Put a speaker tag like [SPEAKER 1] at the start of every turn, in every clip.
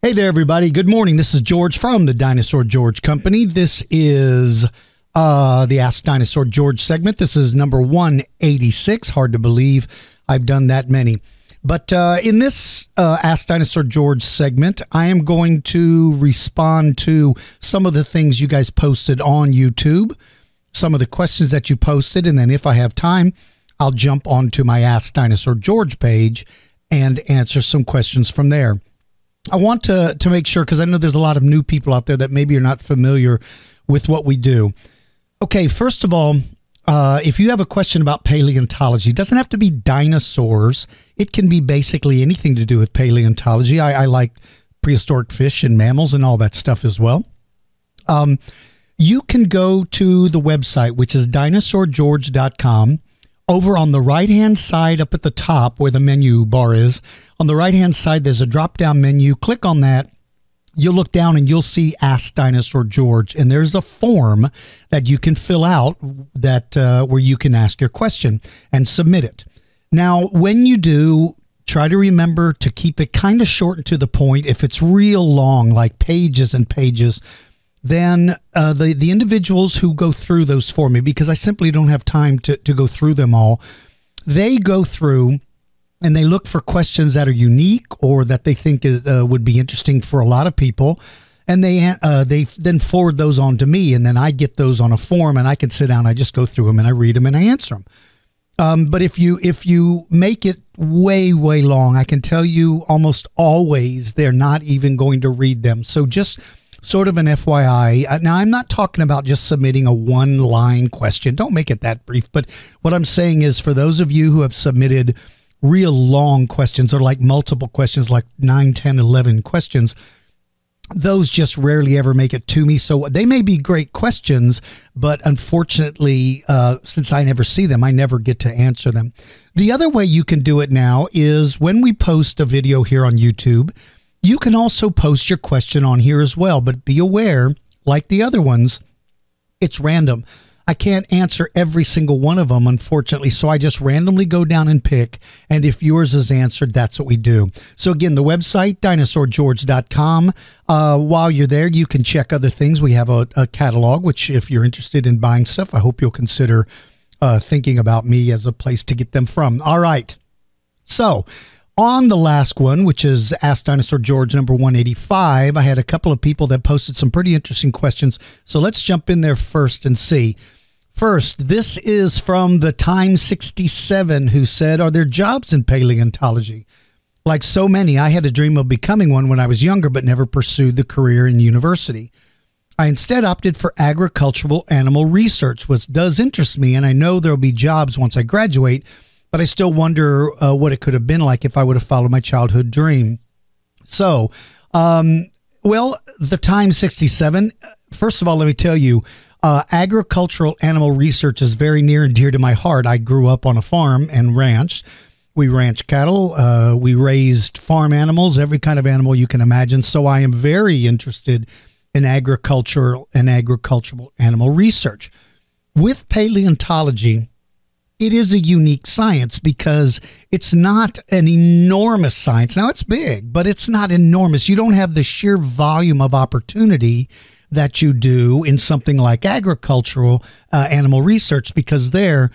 [SPEAKER 1] Hey there, everybody. Good morning. This is George from the Dinosaur George Company. This is uh, the Ask Dinosaur George segment. This is number 186. Hard to believe I've done that many. But uh, in this uh, Ask Dinosaur George segment, I am going to respond to some of the things you guys posted on YouTube, some of the questions that you posted, and then if I have time, I'll jump onto my Ask Dinosaur George page and answer some questions from there. I want to to make sure because I know there's a lot of new people out there that maybe are not familiar with what we do. Okay, first of all, uh, if you have a question about paleontology, it doesn't have to be dinosaurs. It can be basically anything to do with paleontology. I, I like prehistoric fish and mammals and all that stuff as well. Um, you can go to the website, which is dinosaurgeorge.com over on the right hand side up at the top where the menu bar is on the right hand side there's a drop down menu. Click on that. You'll look down and you'll see ask dinosaur george and there's a form that you can fill out that uh, where you can ask your question and submit it. Now when you do try to remember to keep it kind of short and to the point. If it's real long like pages and pages then uh, the the individuals who go through those for me because I simply don't have time to to go through them all. They go through and they look for questions that are unique or that they think is, uh, would be interesting for a lot of people, and they uh, they then forward those on to me, and then I get those on a form, and I can sit down, I just go through them, and I read them, and I answer them. Um, but if you if you make it way way long, I can tell you almost always they're not even going to read them. So just sort of an FYI. Uh, now, I'm not talking about just submitting a one line question. Don't make it that brief. But what I'm saying is for those of you who have submitted real long questions or like multiple questions, like 9, 10, 11 questions, those just rarely ever make it to me. So they may be great questions, but unfortunately, uh, since I never see them, I never get to answer them. The other way you can do it now is when we post a video here on YouTube, you can also post your question on here as well, but be aware, like the other ones, it's random. I can't answer every single one of them, unfortunately. So I just randomly go down and pick. And if yours is answered, that's what we do. So again, the website, dinosaurgeorge.com. Uh, while you're there, you can check other things. We have a, a, catalog, which if you're interested in buying stuff, I hope you'll consider uh, thinking about me as a place to get them from. All right. So on the last one, which is Ask Dinosaur George number 185, I had a couple of people that posted some pretty interesting questions. So let's jump in there first and see. First, this is from the Time 67 who said, Are there jobs in paleontology? Like so many, I had a dream of becoming one when I was younger, but never pursued the career in university. I instead opted for agricultural animal research, which does interest me, and I know there will be jobs once I graduate but I still wonder uh, what it could have been like if I would have followed my childhood dream. So, um, well, the time 67, first of all, let me tell you, uh, agricultural animal research is very near and dear to my heart. I grew up on a farm and ranch. We ranch cattle. Uh, we raised farm animals, every kind of animal you can imagine. So I am very interested in agricultural and agricultural animal research. With paleontology, it is a unique science because it's not an enormous science. Now it's big, but it's not enormous. You don't have the sheer volume of opportunity that you do in something like agricultural uh, animal research because there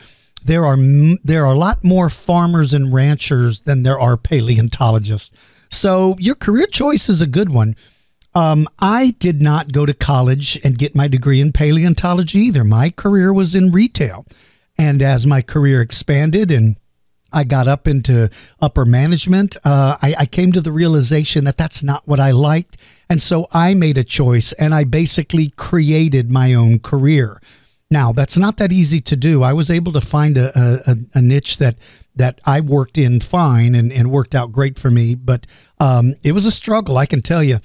[SPEAKER 1] there are there are a lot more farmers and ranchers than there are paleontologists. So your career choice is a good one. Um, I did not go to college and get my degree in paleontology either. My career was in retail. And as my career expanded and I got up into upper management, uh, I, I came to the realization that that's not what I liked. And so I made a choice and I basically created my own career. Now, that's not that easy to do. I was able to find a, a, a niche that that I worked in fine and, and worked out great for me, but um, it was a struggle, I can tell you.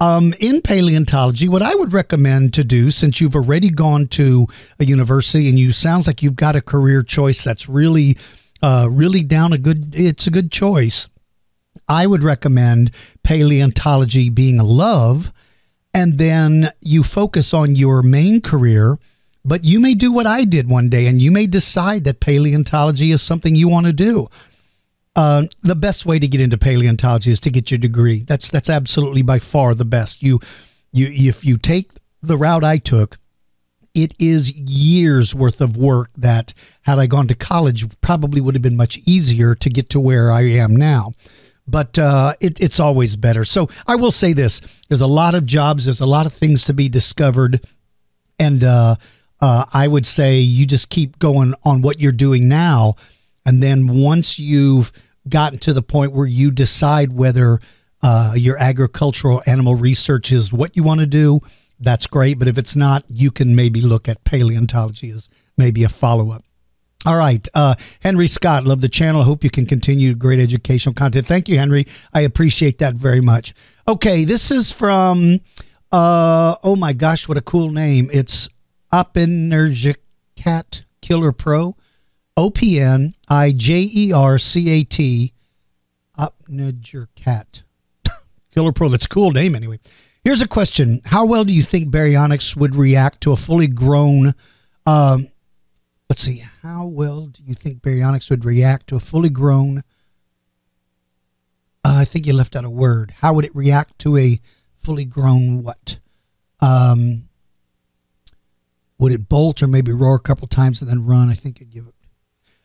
[SPEAKER 1] Um, in paleontology, what I would recommend to do, since you've already gone to a university and you sounds like you've got a career choice that's really, uh, really down a good, it's a good choice. I would recommend paleontology being a love, and then you focus on your main career. But you may do what I did one day, and you may decide that paleontology is something you want to do. Uh, the best way to get into paleontology is to get your degree. That's that's absolutely by far the best. You you if you take the route I took, it is years worth of work that had I gone to college probably would have been much easier to get to where I am now. But uh, it, it's always better. So I will say this: there's a lot of jobs, there's a lot of things to be discovered, and uh, uh, I would say you just keep going on what you're doing now, and then once you've gotten to the point where you decide whether uh, your agricultural animal research is what you want to do, that's great. But if it's not, you can maybe look at paleontology as maybe a follow up. All right. Uh, Henry Scott, love the channel. Hope you can continue great educational content. Thank you, Henry. I appreciate that very much. Okay. This is from, uh, oh my gosh, what a cool name. It's Cat Killer Pro. O P N I J E R C A T. Cat Killer Pro. That's a cool name anyway. Here's a question: How well do you think baryonyx would react to a fully grown? Um, let's see. How well do you think baryonyx would react to a fully grown? Uh, I think you left out a word. How would it react to a fully grown what? Um, would it bolt or maybe roar a couple times and then run? I think it'd give it.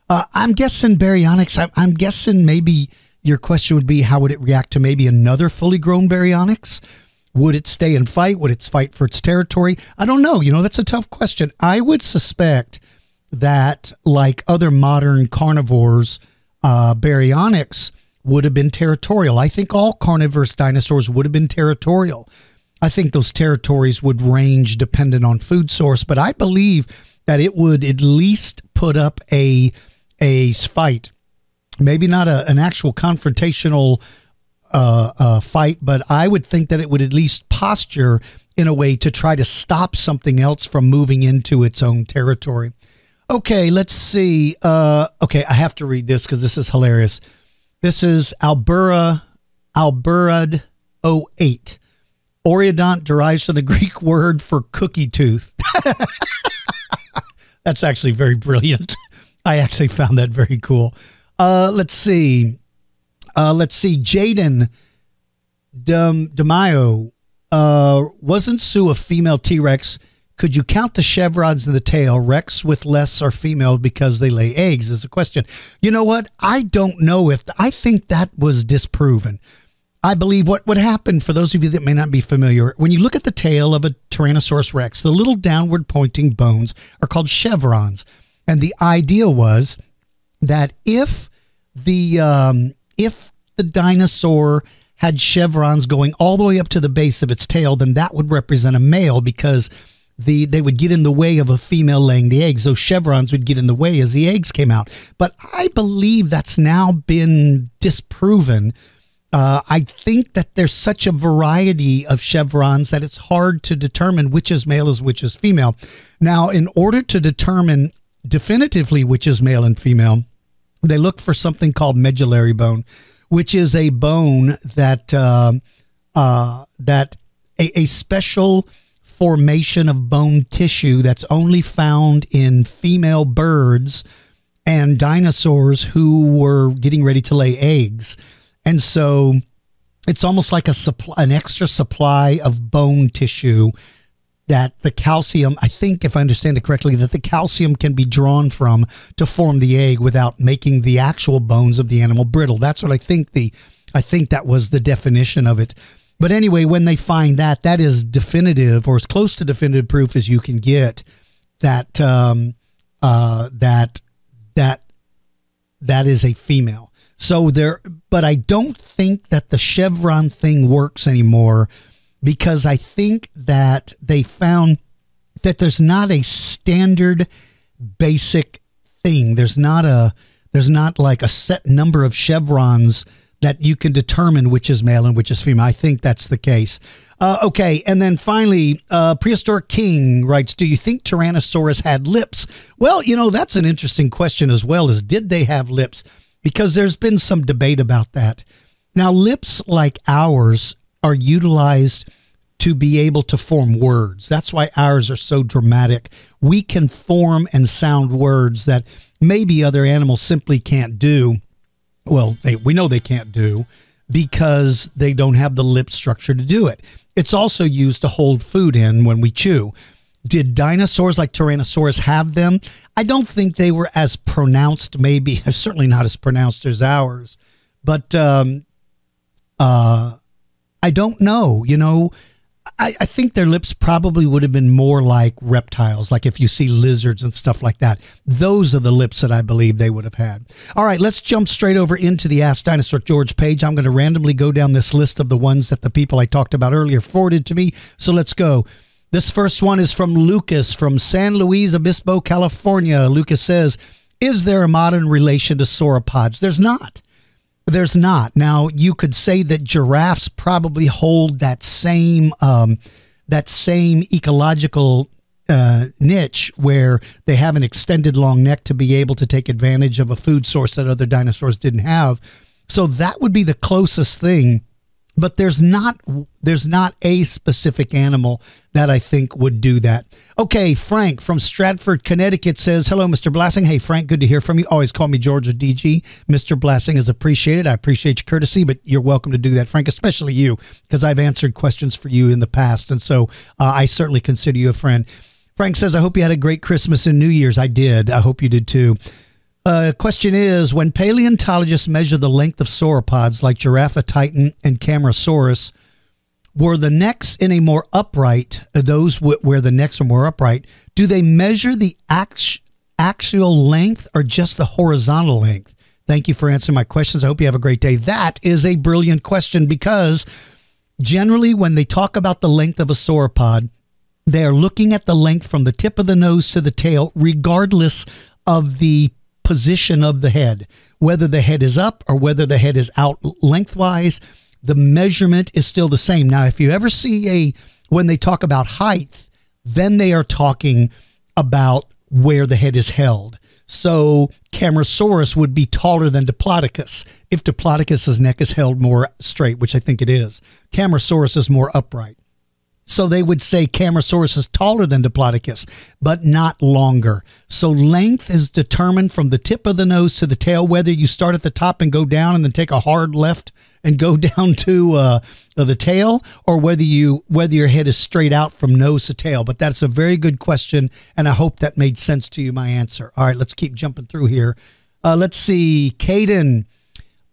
[SPEAKER 1] Uh, I'm guessing baryonyx. I'm, I'm guessing maybe your question would be how would it react to maybe another fully grown baryonyx? Would it stay and fight? Would it fight for its territory? I don't know. You know, that's a tough question. I would suspect that, like other modern carnivores, uh, baryonyx would have been territorial. I think all carnivorous dinosaurs would have been territorial. I think those territories would range dependent on food source, but I believe that it would at least put up a a fight. Maybe not a, an actual confrontational uh, uh, fight, but I would think that it would at least posture in a way to try to stop something else from moving into its own territory. Okay, let's see. Uh, okay, I have to read this because this is hilarious. This is Albura Alburad 08. Oreodont derives from the Greek word for cookie tooth. That's actually very brilliant. I actually found that very cool. Uh, let's see. Uh, let's see. Jaden Demayo. Uh, wasn't Sue a female T Rex? Could you count the chevrons in the tail? Rex with less are female because they lay eggs, is a question. You know what? I don't know if I think that was disproven. I believe what would happen for those of you that may not be familiar, when you look at the tail of a Tyrannosaurus Rex, the little downward pointing bones are called chevrons. And the idea was that if the um, if the dinosaur had chevrons going all the way up to the base of its tail, then that would represent a male because the they would get in the way of a female laying the eggs. Those chevrons would get in the way as the eggs came out. But I believe that's now been disproven. Uh, I think that there's such a variety of chevrons that it's hard to determine which is male is which is female. Now, in order to determine definitively which is male and female, they look for something called medullary bone, which is a bone that uh, uh, that a, a special formation of bone tissue that's only found in female birds and dinosaurs who were getting ready to lay eggs. And so it's almost like a supply, an extra supply of bone tissue that the calcium, I think, if I understand it correctly, that the calcium can be drawn from to form the egg without making the actual bones of the animal brittle. That's what I think the, I think that was the definition of it. But anyway, when they find that, that is definitive or as close to definitive proof as you can get that um, uh, that that that is a female. So there, but I don't think that the chevron thing works anymore because I think that they found that there's not a standard basic thing. There's not a there's not like a set number of chevrons that you can determine which is male and which is female. I think that's the case. Uh, okay, and then finally, uh, Prehistoric King writes, "Do you think Tyrannosaurus had lips?" Well, you know that's an interesting question as well. As did they have lips? Because there's been some debate about that. Now, lips like ours are utilized to be able to form words. That's why ours are so dramatic. We can form and sound words that maybe other animals simply can't do. well, they, we know they can't do because they don't have the lip structure to do it. It's also used to hold food in when we chew. Did dinosaurs like Tyrannosaurus have them? I don't think they were as pronounced, maybe, certainly not as pronounced as ours. But um, uh, I don't know. You know, I, I, think their lips probably would have been more like reptiles, like if you see lizards and stuff like that. Those are the lips that I believe they would have had. All right, let's jump straight over into the Ask Dinosaur George page. I'm going to randomly go down this list of the ones that the people I talked about earlier forwarded to me. So let's go. This first one is from Lucas from San Luis Obispo, California. Lucas says, Is there a modern relation to sauropods? There's not. There's not. Now you could say that giraffes probably hold that same um, that same ecological uh, niche where they have an extended long neck to be able to take advantage of a food source that other dinosaurs didn't have. So that would be the closest thing but there's not there's not a specific animal that I think would do that. Okay, Frank from Stratford, Connecticut says, "Hello, Mr. Blasing. Hey, Frank, good to hear from you. Always call me George or DG. Mr. Blasing is appreciated. I appreciate your courtesy, but you're welcome to do that, Frank, especially you, because I've answered questions for you in the past, and so uh, I certainly consider you a friend." Frank says, "I hope you had a great Christmas and New Year's. I did. I hope you did too." Uh, question is When paleontologists measure the length of sauropods like Giraffatitan and Camarasaurus, were the necks in a more upright, uh, those where the necks are more upright, do they measure the axial length or just the horizontal length? Thank you for answering my questions. I hope you have a great day. That is a brilliant question because generally, when they talk about the length of a sauropod, they are looking at the length from the tip of the nose to the tail, regardless of the position of the head, whether the head is up or whether the head is out lengthwise, the measurement is still the same. Now, if you ever see a, when they talk about height, then they are talking about where the head is held. So Camarasaurus would be taller than Diplodocus if Diplodocus's neck is held more straight, which I think it is. Camarasaurus is more upright. So they would say Camarasaurus is taller than Diplodocus, but not longer. So length is determined from the tip of the nose to the tail, whether you start at the top and go down and then take a hard left and go down to uh, the tail, or whether you whether your head is straight out from nose to tail. But that's a very good question, and I hope that made sense to you. My answer. All right, let's keep jumping through here. Uh, let's see, Caden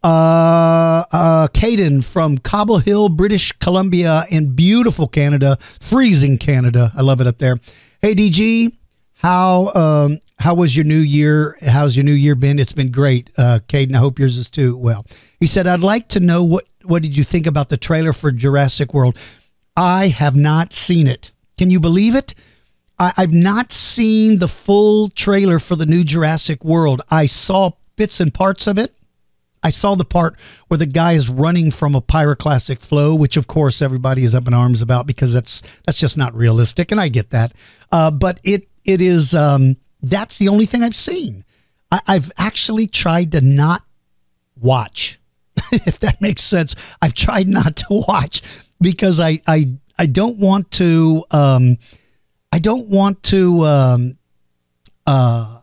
[SPEAKER 1] uh, uh, Caden from Cobble Hill, British Columbia, in beautiful Canada, freezing Canada. I love it up there. Hey, DG, how um, how was your new year? How's your new year been? It's been great, uh, Caden. I hope yours is too. Well, he said, I'd like to know what what did you think about the trailer for Jurassic World? I have not seen it. Can you believe it? I, I've not seen the full trailer for the new Jurassic World. I saw bits and parts of it. I saw the part where the guy is running from a pyroclastic flow, which of course everybody is up in arms about because that's that's just not realistic, and I get that. Uh, but it it is um, that's the only thing I've seen. I, I've actually tried to not watch, if that makes sense. I've tried not to watch because I I I don't want to um, I don't want to um, uh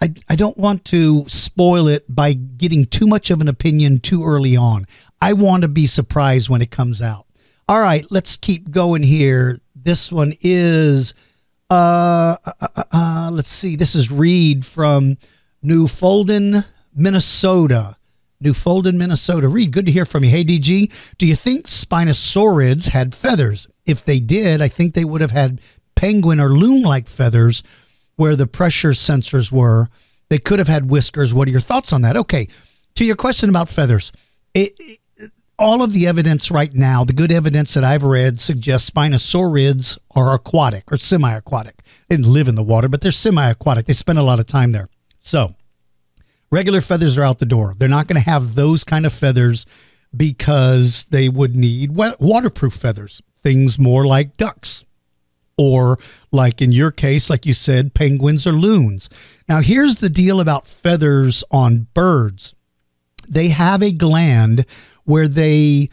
[SPEAKER 1] I, I don't want to spoil it by getting too much of an opinion too early on. I want to be surprised when it comes out. All right, let's keep going here. This one is, uh, uh, uh, uh let's see. This is Reed from Newfoundland, Minnesota. Newfoundland, Minnesota. Reed, good to hear from you. Hey, DG, do you think Spinosaurids had feathers? If they did, I think they would have had penguin or loon like feathers where the pressure sensors were. They could have had whiskers. What are your thoughts on that? Okay, to your question about feathers, it, it, all of the evidence right now, the good evidence that I've read suggests spinosaurids are aquatic or semi-aquatic. They didn't live in the water, but they're semi-aquatic. They spend a lot of time there. So, regular feathers are out the door. They're not going to have those kind of feathers because they would need waterproof feathers, things more like ducks or like in your case, like you said, penguins or loons. Now, here's the deal about feathers on birds they have a gland where they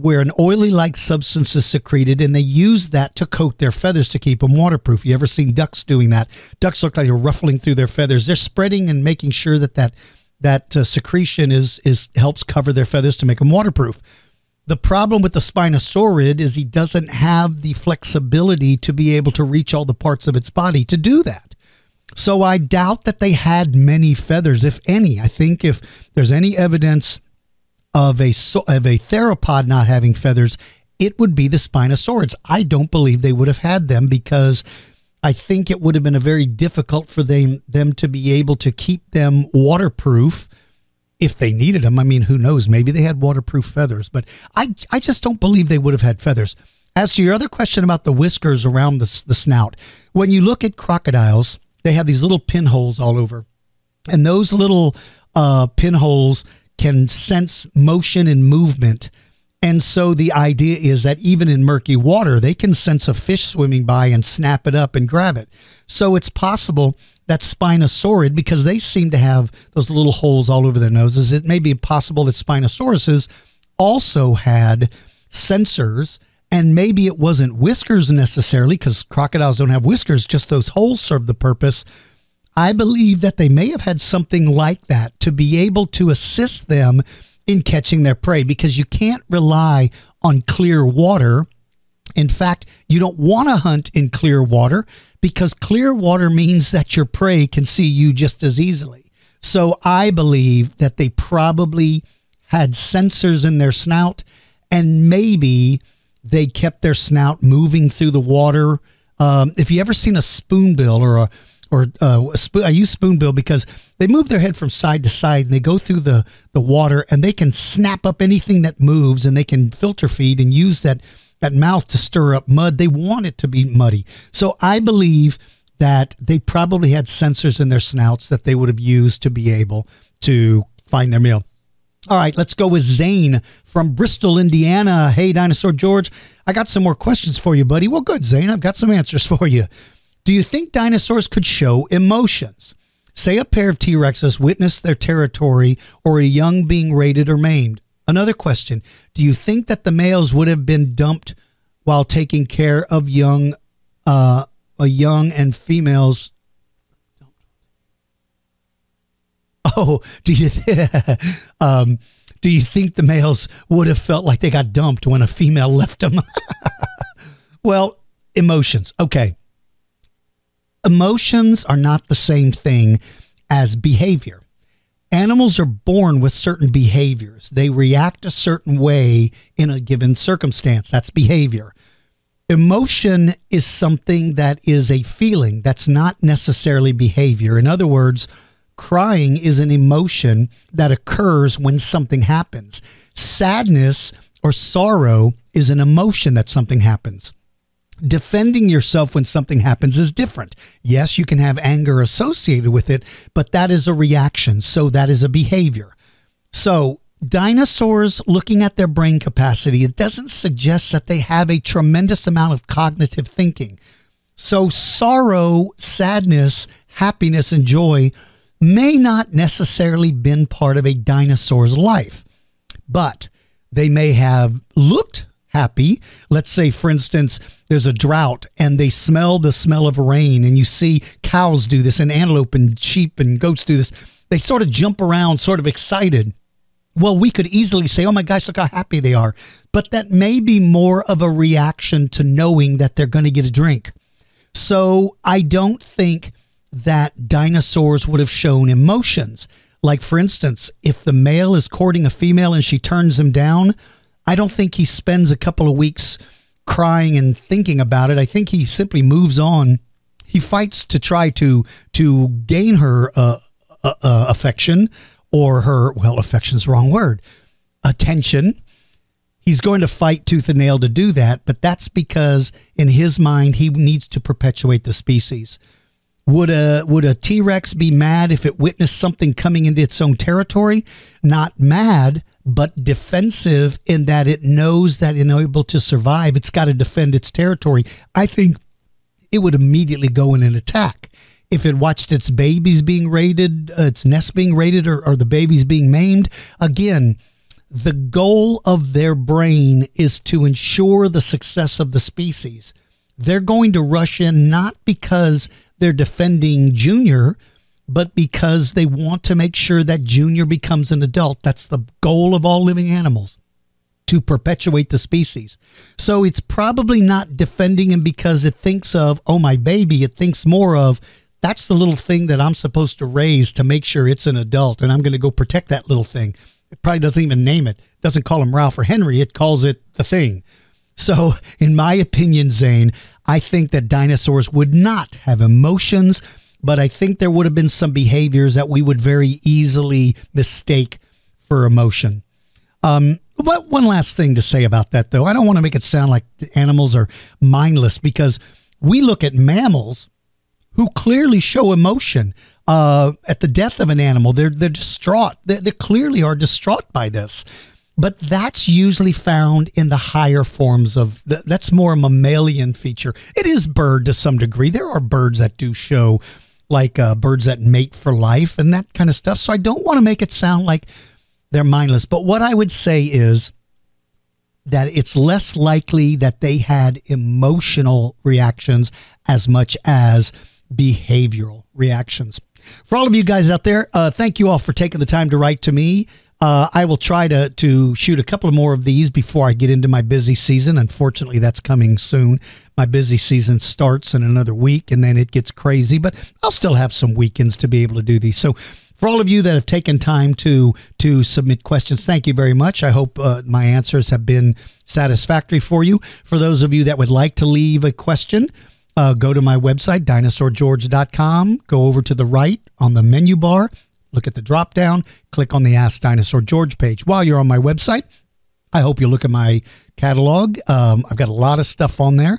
[SPEAKER 1] where an oily like substance is secreted and they use that to coat their feathers to keep them waterproof. You ever seen ducks doing that? Ducks look like they're ruffling through their feathers. They're spreading and making sure that that that uh, secretion is is helps cover their feathers to make them waterproof. The problem with the Spinosaurid is he doesn't have the flexibility to be able to reach all the parts of its body to do that. So I doubt that they had many feathers, if any. I think if there's any evidence of a of a theropod not having feathers, it would be the Spinosaurids. I don't believe they would have had them because I think it would have been a very difficult for them them to be able to keep them waterproof if they needed them. I mean, who knows? Maybe they had waterproof feathers, but I I just don't believe they would have had feathers. As to your other question about the whiskers around the, the snout, when you look at crocodiles, they have these little pinholes all over, and those little uh, pinholes can sense motion and movement and so the idea is that even in murky water, they can sense a fish swimming by and snap it up and grab it. So it's possible that Spinosaurid, because they seem to have those little holes all over their noses, it may be possible that Spinosauruses also had sensors. And maybe it wasn't whiskers necessarily, because crocodiles don't have whiskers, just those holes serve the purpose. I believe that they may have had something like that to be able to assist them in catching their prey because you can't rely on clear water. In fact, you don't want to hunt in clear water because clear water means that your prey can see you just as easily. So I believe that they probably had sensors in their snout and maybe they kept their snout moving through the water. Um, if you ever seen a spoonbill or a or uh, I use spoonbill because they move their head from side to side and they go through the, the water and they can snap up anything that moves and they can filter feed and use that, that mouth to stir up mud. They want it to be muddy. So I believe that they probably had sensors in their snouts that they would have used to be able to find their meal. All right, let's go with Zane from Bristol, Indiana. Hey, Dinosaur George, I got some more questions for you, buddy. Well, good, Zane. I've got some answers for you. Do you think dinosaurs could show emotions? Say a pair of T Rexes witnessed their territory or a young being raided or maimed. Another question Do you think that the males would have been dumped while taking care of young, uh, a young and females? Oh, do you um, do you think the males would have felt like they got dumped when a female left them? well, emotions. Okay emotions are not the same thing as behavior. Animals are born with certain behaviors. They react a certain way in a given circumstance. That's behavior. Emotion is something that is a feeling that's not necessarily behavior. In other words, crying is an emotion that occurs when something happens. Sadness or sorrow is an emotion that something happens defending yourself when something happens is different. Yes, you can have anger associated with it, but that is a reaction. So that is a behavior. So dinosaurs looking at their brain capacity, it doesn't suggest that they have a tremendous amount of cognitive thinking. So sorrow, sadness, happiness, and joy may not necessarily been part of a dinosaur's life, but they may have looked happy. Let's say, for instance, there's a drought and they smell the smell of rain, and you see cows do this, and antelope and sheep and goats do this. They sort of jump around, sort of excited. Well, we could easily say, oh my gosh, look how happy they are. But that may be more of a reaction to knowing that they're going to get a drink. So I don't think that dinosaurs would have shown emotions. Like, for instance, if the male is courting a female and she turns him down, I don't think he spends a couple of weeks crying and thinking about it. I think he simply moves on. He fights to try to to gain her uh, uh, uh, affection or her well, affection's wrong word, attention. He's going to fight tooth and nail to do that, but that's because in his mind he needs to perpetuate the species. Would a would a T Rex be mad if it witnessed something coming into its own territory? Not mad, but defensive in that it knows that in order to survive, it's got to defend its territory. I think it would immediately go in an attack. If it watched its babies being raided, uh, its nest being raided, or, or the babies being maimed, again, the goal of their brain is to ensure the success of the species. They're going to rush in not because they're defending Junior, but because they want to make sure that Junior becomes an adult. That's the goal of all living animals to perpetuate the species. So it's probably not defending him because it thinks of, oh, my baby. It thinks more of, that's the little thing that I'm supposed to raise to make sure it's an adult. And I'm going to go protect that little thing. It probably doesn't even name it, doesn't call him Ralph or Henry. It calls it the thing. So, in my opinion, Zane, I think that dinosaurs would not have emotions, but I think there would have been some behaviors that we would very easily mistake for emotion. Um, but one last thing to say about that, though, I don't want to make it sound like animals are mindless because we look at mammals who clearly show emotion. Uh, at the death of an animal, they're they're distraught. They, they clearly are distraught by this but that's usually found in the higher forms of that's more a mammalian feature. It is bird to some degree. There are birds that do show like uh, birds that mate for life and that kind of stuff. So i don't want to make it sound like they're mindless. But what i would say is that it's less likely that they had emotional reactions as much as behavioral reactions. For all of you guys out there uh, thank you all for taking the time to write to me uh, I will try to to shoot a couple more of these before I get into my busy season. Unfortunately, that's coming soon. My busy season starts in another week, and then it gets crazy. But I'll still have some weekends to be able to do these. So, for all of you that have taken time to to submit questions, thank you very much. I hope uh, my answers have been satisfactory for you. For those of you that would like to leave a question. Uh, go to my website, dinosaurgeorge.com. Go over to the right on the menu bar look at the drop down, click on the Ask Dinosaur George page. While you're on my website, I hope you look at my catalog. Um, I've got a lot of stuff on there.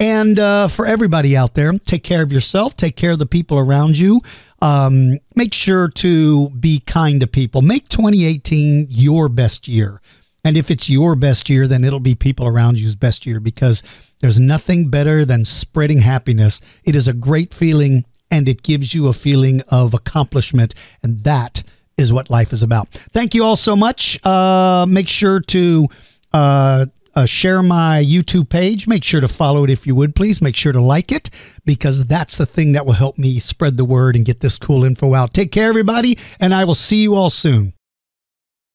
[SPEAKER 1] And uh, for everybody out there, take care of yourself, take care of the people around you. Um, make sure to be kind to people. Make 2018 your best year. And if it's your best year, then it'll be people around you's best year because there's nothing better than spreading happiness. It is a great feeling and it gives you a feeling of accomplishment. And that is what life is about. Thank you all so much. Uh, make sure to uh, uh, share my YouTube page. Make sure to follow it if you would, please. Make sure to like it because that's the thing that will help me spread the word and get this cool info out. Take care, everybody, and I will see you all soon.